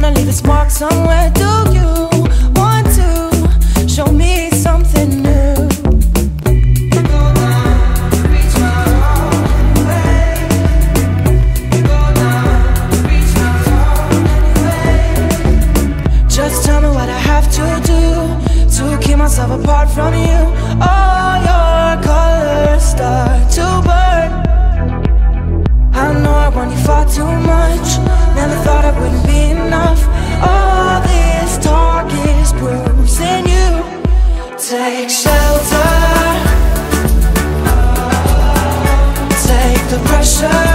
gonna leave its mark somewhere. Do you want to show me something new? Just tell me what I have to do to keep myself apart from you. All your colors start to burn. I know I want you far too much. Never thought I wouldn't be enough. All this talk is bruising you. Take shelter. Take the pressure.